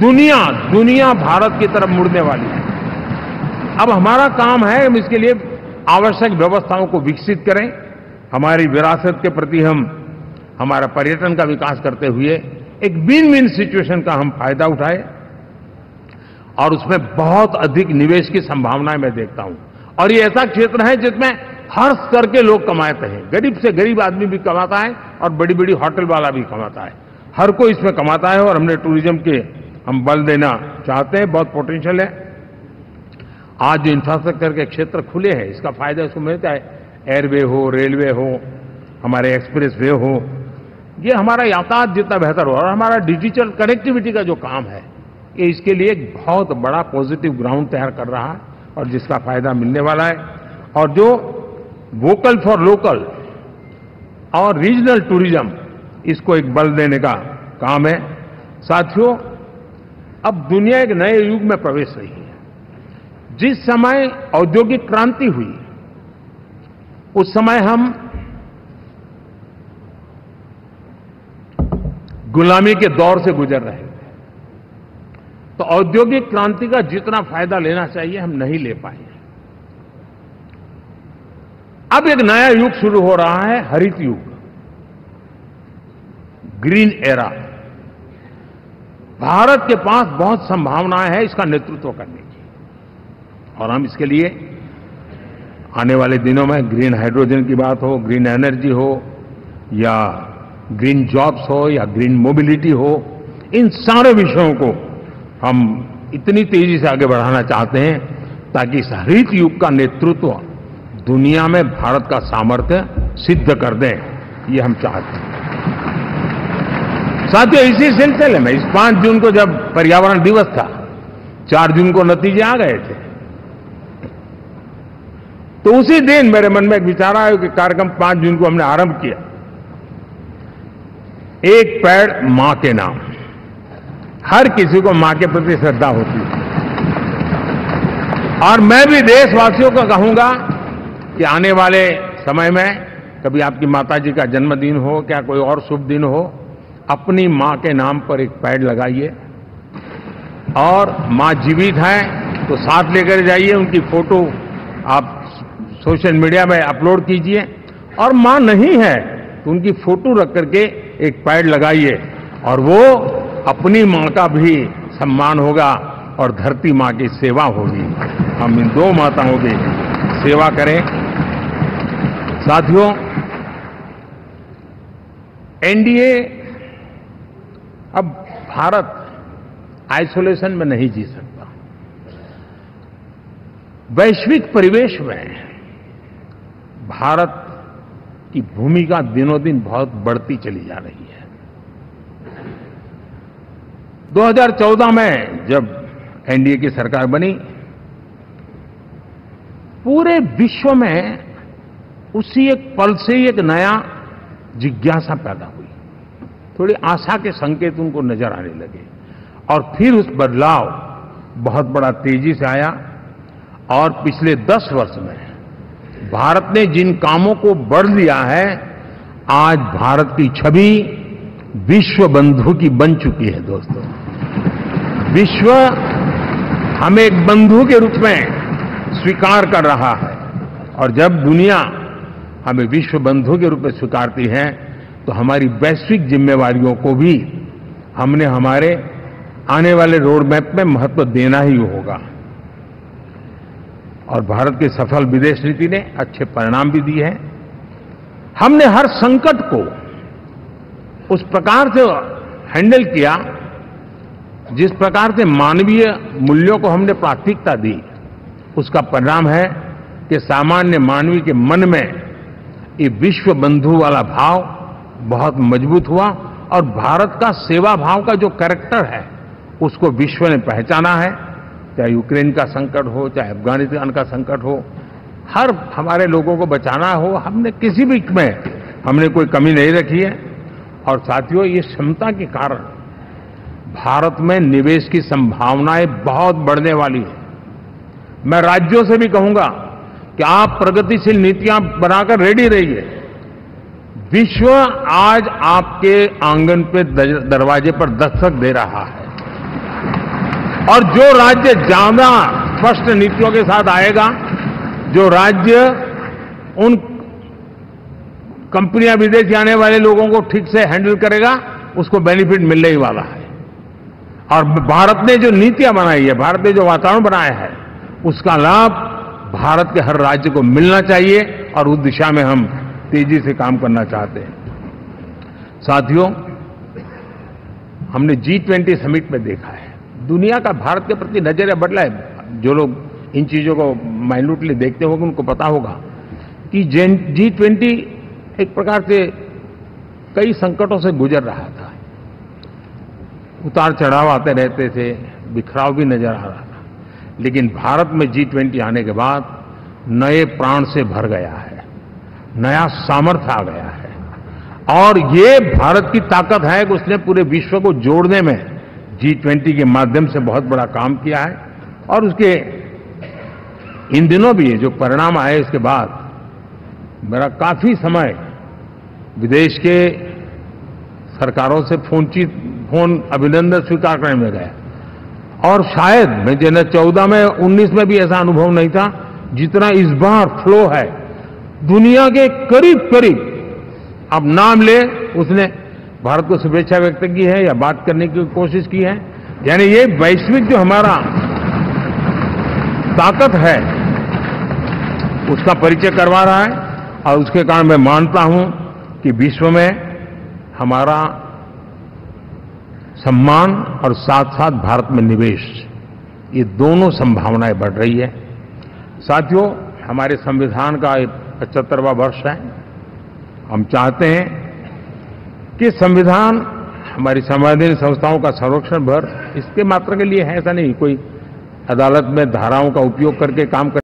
दुनिया दुनिया भारत की तरफ़ मुड़ने वाली है। अब हमारा काम है हम इसके लिए आवश्यक व्यवस्थाओं को विकसित करें। हमारी विरासत के प्रति हम, हमारा पर्यटन का विकास करते हुए एक विन विन सिचुएशन का हम फ़ायदा उठाएँ और उसमें बहुत अधिक निवेश की संभावनाएँ मैं देखता हूँ। और ये ऐसा क्षेत्र है जिसमें हर स्तर के लोग कमाते हैं। गरीब से गरीब आदमी भी कमाता है और बड़ी बड़ी होटल वाला भी कमाता है। हर कोई इसमें कमाता है और हमने टूरिज़्म के हम बल देना चाहते हैं, बहुत पोटेंशियल है। आज जो इंफ्रास्ट्रक्चर के क्षेत्र खुले हैं, इसका फ़ायदा इसको मिलता है। एयरवे हो रेलवे हो, हमारे एक्सप्रेस वे हो, ये हमारा यातायात जितना बेहतर हो, और हमारा डिजिटल कनेक्टिविटी का जो काम है, ये इसके लिए एक बहुत बड़ा पॉजिटिव ग्राउंड तैयार कर रहा है, और जिसका फ़ायदा मिलने वाला है। और जो वोकल फॉर लोकल और रीजनल टूरिज़्म इसको एक बल देने का काम है। साथियों अब दुनिया एक नए युग में प्रवेश रही है। जिस समय औद्योगिक क्रांति हुई, उस समय हम गुलामी के दौर से गुजर रहे थे तो औद्योगिक क्रांति का जितना फ़ायदा लेना चाहिए, हम नहीं ले पाए अब एक नया युग शुरू हो रहा है, हरित युग। Green era. भारत के पास बहुत संभावनाएँ हैं, इसका नेतृत्व करने की। और हम इसके लिए आने वाले दिनों में ग्रीन हाइड्रोजन की बात हो ग्रीन एनर्जी हो, या ग्रीन जॉब्स हो, या ग्रीन मोबिलिटी हो, इन सारे विषयों को हम इतनी तेज़ी से आगे बढ़ाना चाहते हैं, ताकि इस हरित युग का नेतृत्व दुनिया में भारत का सामर्थ्य सिद्ध कर दें, ये हम चाहते हैं। साथियों, इसी सिलसिले में इस पाँच जून को जब पर्यावरण दिवस था, चार जून को नतीजे आ गए थे। तो उसी दिन मेरे मन में एक विचार आया कि कार्यक्रम पाँच जून को हमने आरंभ किया। एक पेड़ माँ के नाम। हर किसी को माँ के प्रति श्रद्धा होती है। और मैं भी देशवासियों को कहूँगा कि आने वाले समय में, कभी आपकी माता जी का जन्मदिन हो, क्या कोई और शुभ दिन हो अपनी माँ के नाम पर एक पैड लगाइए। और माँ जीवित है तो साथ लेकर जाइए, उनकी फ़ोटो आप सोशल मीडिया में अपलोड कीजिए। और माँ नहीं है तो उनकी फ़ोटो रख करके एक पैड लगाइए। और वो अपनी माँ का भी सम्मान होगा और धरती माँ की सेवा होगी। हम इन दो माताओं की सेवा करें। साथियों, एनडीए अब भारत आइसोलेशन में नहीं जी सकता। वैश्विक परिवेश में भारत की भूमिका दिनों दिन बहुत बढ़ती चली जा रही है। 2014 में जब एनडीए की सरकार बनी, पूरे विश्व में उसी एक पल से ही एक नया जिज्ञासा पैदा हुई। थोड़ी आशा के संकेत उनको नज़र आने लगे। और फिर उस बदलाव बहुत बड़ा तेज़ी से आया। और पिछले दस वर्ष में भारत ने जिन कामों को बढ़ लिया है, आज भारत की छवि विश्व बंधु की बन चुकी है दोस्तों। विश्व हमें एक बंधु के रूप में स्वीकार कर रहा है। और जब दुनिया हमें विश्व बंधु के रूप में स्वीकारती है तो हमारी वैश्विक जिम्मेवारियों को भी हमने हमारे आने वाले रोड मैप में महत्व देना ही होगा। और भारत की सफल विदेश नीति ने अच्छे परिणाम भी दिए हैं। हमने हर संकट को उस प्रकार से हैंडल किया, जिस प्रकार से मानवीय मूल्यों को हमने प्राथमिकता दी, उसका परिणाम है कि सामान्य मानवीय के मन में ये विश्व बंधु वाला भाव बहुत मज़बूत हुआ और भारत का सेवा भाव का जो कैरेक्टर है, उसको विश्व ने पहचाना है। चाहे यूक्रेन का संकट हो, चाहे अफ़गानिस्तान का संकट हो, हर हमारे लोगों को बचाना हो, हमने किसी भी में हमने कोई कमी नहीं रखी है। और साथियों, ये क्षमता के कारण भारत में निवेश की संभावनाएँ बहुत बढ़ने वाली है। मैं राज्यों से भी कहूँगा कि आप प्रगतिशील नीतियाँ बनाकर रेडी रहिए। विश्व आज आपके आँगन पे दरवाजे पर दस्तक दे रहा है। और जो राज्य ज़्यादा स्पष्ट नीतियों के साथ आएगा, जो राज्य उन कंपनियाँ विदेश जाने वाले लोगों को ठीक से हैंडल करेगा, उसको बेनिफिट मिलने ही वाला है। और भारत ने जो नीतियाँ बनाई है, भारत ने जो वातावरण बनाया है, उसका लाभ भारत के हर राज्य को मिलना चाहिए और उस दिशा में हम तेज़ी से काम करना चाहते हैं। साथियों, हमने जी ट्वेंटी समिट में देखा है। दुनिया का, भारत के प्रति नज़रिया बदला है। जो लोग इन चीज़ों को माइन्यूटली देखते होंगे, उनको पता होगा कि जी ट्वेंटी एक प्रकार से कई संकटों से गुजर रहा था। उतार चढ़ाव आते रहते थे, बिखराव भी नज़र आ रहा था। लेकिन भारत में जी ट्वेंटी आने के बाद नए प्राण से भर गया है। नया सामर्थ्य आ गया है। और ये भारत की ताकत है कि उसने पूरे विश्व को जोड़ने में जी ट्वेंटी के माध्यम से बहुत बड़ा काम किया है। और उसके इन दिनों भी जो परिणाम आए इसके बाद, मेरा काफ़ी समय विदेश के सरकारों से फ़ोन चीत फ़ोन अभिनंदन स्वीकार करने में गया। और शायद, मैं, जन चौदह में, उन्नीस में भी ऐसा अनुभव नहीं था, जितना इस बार फ्लो है। दुनिया के करीब करीब। अब नाम ले, उसने भारत को शुभेच्छा व्यक्त की है या बात करने की कोशिश की है। यानी ये वैश्विक जो हमारा ताकत है, उसका परिचय करवा रहा है और उसके कारण मैं मानता हूँ कि विश्व में हमारा सम्मान और साथ साथ भारत में निवेश, ये दोनों संभावनाएँ बढ़ रही है। साथियों, हमारे संविधान का पचहत्तरवा वर्ष है। हम चाहते हैं कि संविधान हमारी संवैधानिक संस्थाओं का संरक्षण भर इसके मात्र के लिए है, ऐसा नहीं, कोई अदालत में धाराओं का उपयोग करके काम कर